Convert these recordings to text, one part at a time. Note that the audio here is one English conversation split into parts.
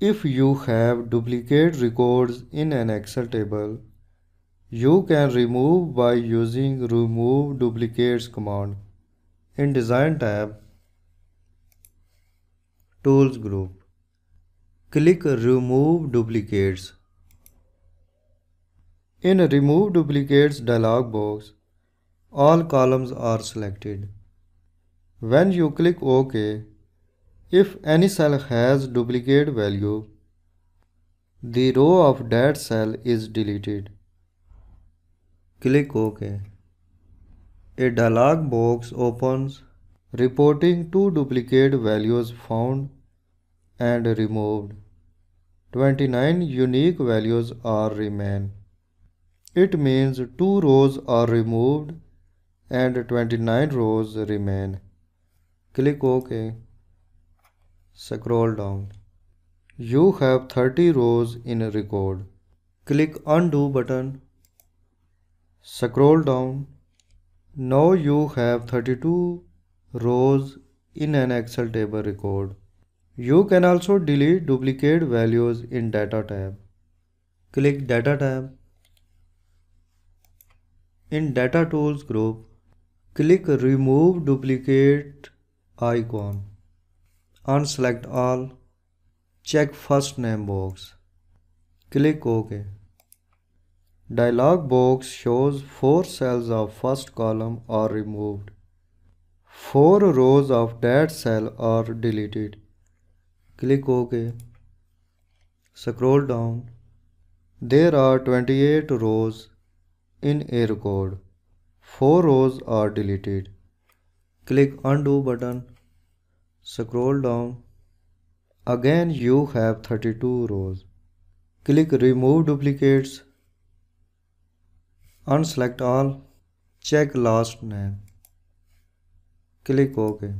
If you have duplicate records in an Excel table, you can remove by using remove duplicates command. In design tab, tools group, click remove duplicates. In remove duplicates dialog box, all columns are selected. When you click OK, if any cell has duplicate value, the row of that cell is deleted. Click OK. A dialog box opens reporting two duplicate values found and removed. 29 unique values are remain. It means two rows are removed and 29 rows remain. Click OK. Scroll down. You have 30 rows in a record. Click undo button. Scroll down. Now you have 32 rows in an Excel table record. You can also delete duplicate values in data tab. Click data tab. In data tools group, click remove duplicate icon. Unselect all. Check first name box. Click OK. Dialog box shows 4 cells of first column are removed. 4 rows of that cell are deleted. Click OK. Scroll down. There are 28 rows in a record. 4 rows are deleted. Click undo button. Scroll down. Again you have 32 rows. Click remove duplicates. Unselect all. Check last name. Click OK.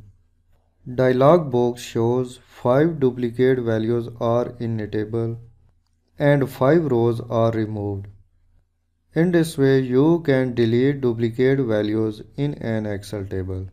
Dialog box shows 5 duplicate values are in a table and 5 rows are removed. In this way you can delete duplicate values in an Excel table.